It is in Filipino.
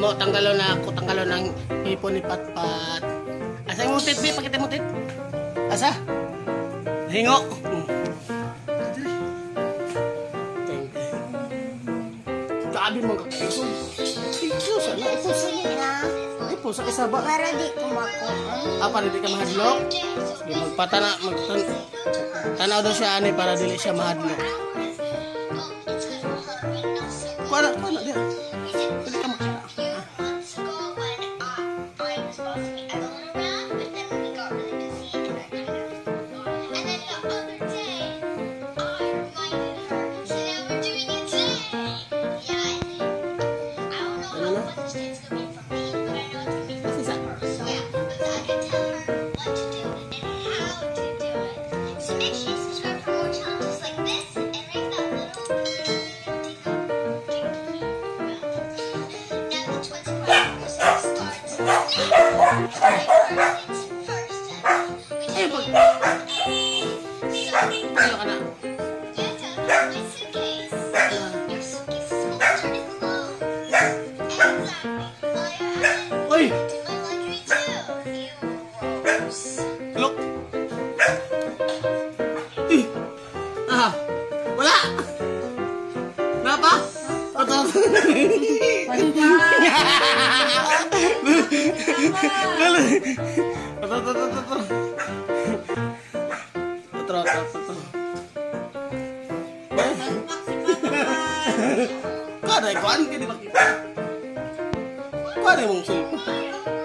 Amo, tanggalo na ako, tanggalo ng hipon ni Patpat. Asa yung mutit, Bi? Pakita mutit. Asa? Hingo. Grabe mong kakaipon. Ipos, ano? Ipos, ano? Na, Ipos, sa kasaba. para di kumakuan. Ah, para di ka mahadlok? Sige, magpatana, magtan... Tanaw daw siya, ani, para dili siya mahadlok. Para, para, di. Eh, pag... Ano ka na? Oi. Look! Ih! Ah! Wala! Napa? Ada ikan ke di 말해 멍청이